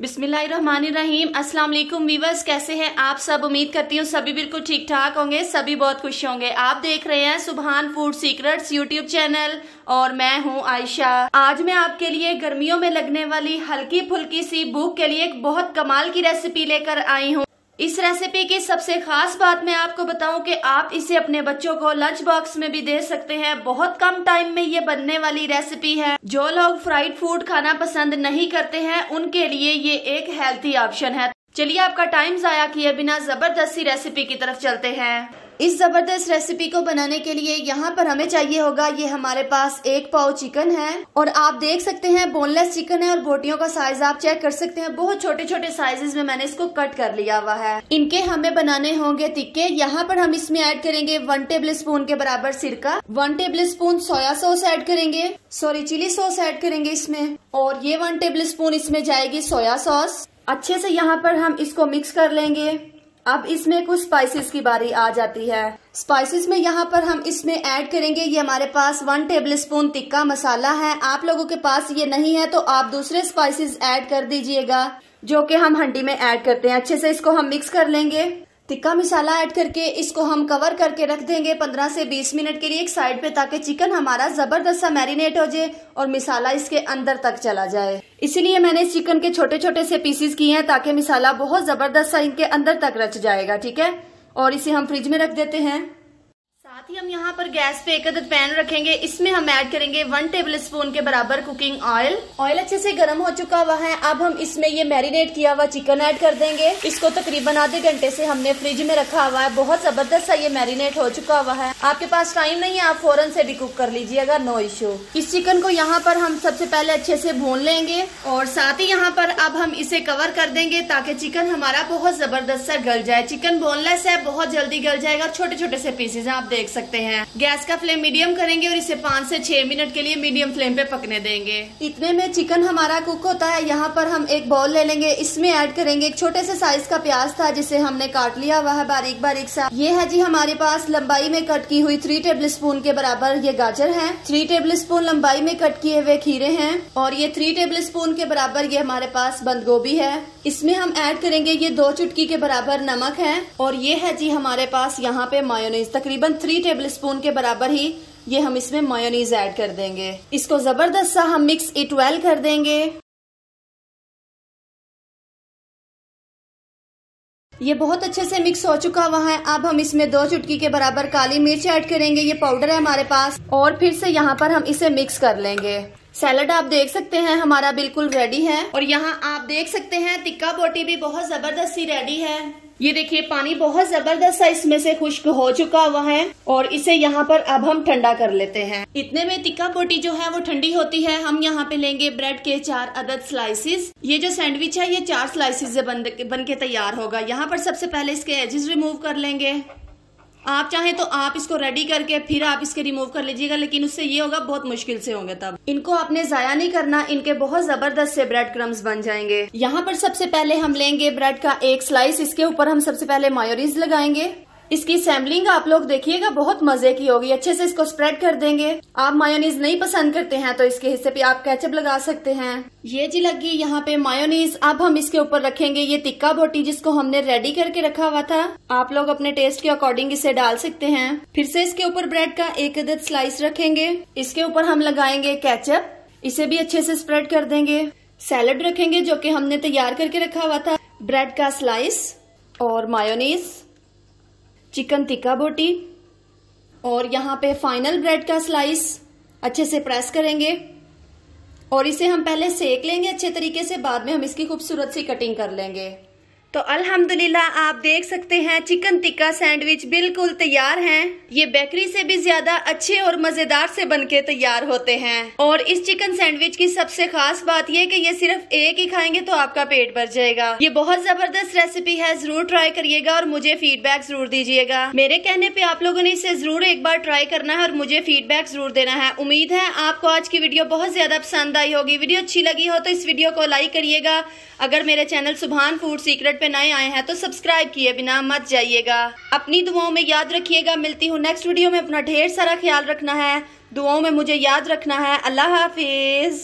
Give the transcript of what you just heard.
बिस्मिल्लाहिर्रहमानिर्रहीम। अस्सलाम वालेकुम वीवर्स कैसे हैं आप? सब उम्मीद करती हूँ सभी बिल्कुल ठीक ठाक होंगे, सभी बहुत खुश होंगे। आप देख रहे हैं सुबहान फ़ूड सीक्रेट्स यूट्यूब चैनल और मैं हूँ आयशा। आज मैं आपके लिए गर्मियों में लगने वाली हल्की फुल्की सी भूख के लिए एक बहुत कमाल की रेसिपी लेकर आई हूँ। इस रेसिपी की सबसे खास बात मैं आपको बताऊँ कि आप इसे अपने बच्चों को लंच बॉक्स में भी दे सकते हैं। बहुत कम टाइम में ये बनने वाली रेसिपी है। जो लोग फ्राइड फ़ूड खाना पसंद नहीं करते हैं, उनके लिए ये एक हेल्थी ऑप्शन है। चलिए आपका टाइम जाया किए बिना ज़बरदस्ती रेसिपी की तरफ़ चलते हैं। इस ज़बरदस्त रेसिपी को बनाने के लिए यहाँ पर हमें चाहिए होगा, ये हमारे पास एक पाव चिकन है। और आप देख सकते हैं बोनलेस चिकन है और बोटियों का साइज़ आप चेक कर सकते हैं। बहुत छोटे छोटे साइजेस में मैंने इसको कट कर लिया हुआ है। इनके हमें बनाने होंगे तिक्के। यहाँ पर हम इसमें ऐड करेंगे वन टेबल स्पून के बराबर सिरका। One tablespoon soya sauce add करेंगे। सॉरी चिली सॉस ऐड करेंगे इसमें। और ये वन टेबल स्पून इसमें जाएगी सोया सॉस अच्छे से यहाँ पर हम इसको मिक्स कर लेंगे। अब इसमें कुछ स्पाइसेस की बारी आ जाती है। स्पाइसेस में यहाँ पर हम इसमें ऐड करेंगे, ये हमारे पास one tablespoon tikka masala है। आप लोगों के पास ये नहीं है तो आप दूसरे स्पाइसेस ऐड कर दीजिएगा, जो कि हम हंडी में ऐड करते हैं। अच्छे से इसको हम मिक्स कर लेंगे। टिक्का मसाला ऐड करके इसको हम कवर करके रख देंगे 15 से 20 मिनट के लिए एक साइड पे, ताकि चिकन हमारा ज़बरदस्त सा मैरिनेट हो जाए और मसाला इसके अंदर तक चला जाए। इसीलिए मैंने इस चिकन के छोटे छोटे से पीसेस किए हैं ताकि मिसाला बहुत ज़बरदस्त सा इनके अंदर तक रच जाएगा, ठीक है? और इसे हम फ्रिज में रख देते हैं। साथ ही हम यहाँ पर गैस पे एक अदद पैन रखेंगे। इसमें हम ऐड करेंगे वन टेबल स्पून के बराबर कुकिंग ऑयल ऑयल अच्छे से गर्म हो चुका हुआ है। अब हम इसमें ये मैरिनेट किया हुआ चिकन ऐड कर देंगे। इसको तकरीबन आधे घंटे से हमने फ्रिज में रखा हुआ है। बहुत ज़बरदस्त सा ये मैरिनेट हो चुका हुआ है। आपके पास टाइम नहीं है, आप फ़ौरन से भी कुक कर लीजिएगा नो इशू इस चिकन को यहाँ पर हम सबसे पहले अच्छे से भून लेंगे और साथ ही यहाँ पर अब हम इसे कवर कर देंगे ताकि चिकन हमारा बहुत ज़बरदस्त सा गल जाए। चिकन बोनलेस है, बहुत जल्दी गल जाएगा छोटे छोटे से पीसेज आप देख सकते हैं। गैस का फ्लेम मीडियम करेंगे और इसे पाँच से छह मिनट के लिए मीडियम फ्लेम पे पकने देंगे। इतने में चिकन हमारा कुक होता है। यहाँ पर हम एक बॉल ले लेंगे। इसमें ऐड करेंगे एक छोटे से साइज़ का प्याज था, जिसे हमने काट लिया हुआ है बारीक बारीक सा। ये है जी हमारे पास लंबाई में कट की हुई थ्री टेबल स्पून के बराबर। ये गाजर है। थ्री टेबल स्पून लंबाई में कट किए हुए खीरे हैं। और ये थ्री टेबल स्पून के बराबर ये हमारे पास बंद गोभी है। इसमें हम ऐड करेंगे ये दो चुटकी के बराबर नमक है। और ये है जी हमारे पास यहाँ पे मायोनीज तकरीबन थ्री टेबल स्पून के बराबर ही ये हम इसमें मायोनीज ऐड कर देंगे। इसको ज़बरदस्त सा हम मिक्स इट वेल कर देंगे। ये बहुत अच्छे से मिक्स हो चुका हुआ है। अब हम इसमें दो चुटकी के बराबर काली मिर्च ऐड करेंगे। ये पाउडर है हमारे पास। और फिर से यहाँ पर हम इसे मिक्स कर लेंगे। सैलड आप देख सकते हैं, हमारा बिल्कुल रेडी है। और यहाँ आप देख सकते हैं, टिक्का बोटी भी बहुत ज़बरदस्त रेडी है। ये देखिए, पानी बहुत ज़बरदस्त सा इसमें से खुश्क हो चुका हुआ है। और इसे यहाँ पर अब हम ठंडा कर लेते हैं। इतने में टिक्का बोटी जो है, वो ठंडी होती है। हम यहाँ पे लेंगे ब्रेड के चार अदद स्लाइसिस ये जो सैंडविच है, ये चार स्लाइसिस बन के तैयार होगा। यहाँ पर सबसे पहले इसके एजेस रिमूव कर लेंगे। आप चाहें तो आप इसको रेडी करके फिर आप इसके रिमूव कर लीजिएगा, लेकिन उससे ये होगा, बहुत मुश्किल से होंगे तब। इनको आपने जाया नहीं करना, इनके बहुत ज़बरदस्त से ब्रेड क्रम्स बन जाएँगे। यहाँ पर सबसे पहले हम लेंगे ब्रेड का एक स्लाइस इसके ऊपर हम सबसे पहले मायोरीज लगाएँगे। इसकी सैम्पलिंग आप लोग देखिएगा, बहुत मज़े की होगी। अच्छे से इसको स्प्रेड कर देंगे। आप मायोनीज नहीं पसंद करते हैं तो इसके हिस्से पे आप कैचअप लगा सकते हैं। ये जी लगी यहाँ पे मायोनीज अब हम इसके ऊपर रखेंगे ये टिक्का बोटी, जिसको हमने रेडी करके रखा हुआ था। आप लोग अपने टेस्ट के अकॉर्डिंग इसे डाल सकते हैं। फिर से इसके ऊपर ब्रेड का एक अदद स्लाइस रखेंगे। इसके ऊपर हम लगाएँगे कैचअप इसे भी अच्छे से स्प्रेड कर देंगे। सैलड रखेंगे, जो कि हमने तैयार करके रखा हुआ था। ब्रेड का स्लाइस और मायोनीज चिकन टिक्का बोटी, और यहाँ पे फाइनल ब्रेड का स्लाइस अच्छे से प्रेस करेंगे, और इसे हम पहले सेक लेंगे अच्छे तरीके से, बाद में हम इसकी खूबसूरत सी कटिंग कर लेंगे। तो अल्हम्दुलिल्लाह, आप देख सकते हैं, चिकन टिक्का सैंडविच बिल्कुल तैयार हैं। ये बेकरी से भी ज़्यादा अच्छे और मज़ेदार से बनके तैयार होते हैं। और इस चिकन सैंडविच की सबसे खास बात ये कि ये सिर्फ़ एक ही खाएँगे तो आपका पेट भर जाएगा। ये बहुत ज़बरदस्त रेसिपी है, ज़रूर ट्राई करिएगा और मुझे फीडबैक ज़रूर दीजिएगा। मेरे कहने पे आप लोगों ने इसे ज़रूर एक बार ट्राई करना है और मुझे फीडबैक ज़रूर देना है। उम्मीद है आपको आज की वीडियो बहुत ज़्यादा पसंद आई होगी। वीडियो अच्छी लगी हो तो इस वीडियो को लाइक करिएगा। अगर मेरे चैनल सुबहान फ़ूड सीक्रेट पे नए आए हैं तो सब्सक्राइब किए बिना मत जाइएगा। अपनी दुआओं में याद रखिएगा। मिलती हूँ नेक्स्ट वीडियो में। अपना ढेर सारा ख्याल रखना है। दुआओं में मुझे याद रखना है। अल्लाह हाफिज।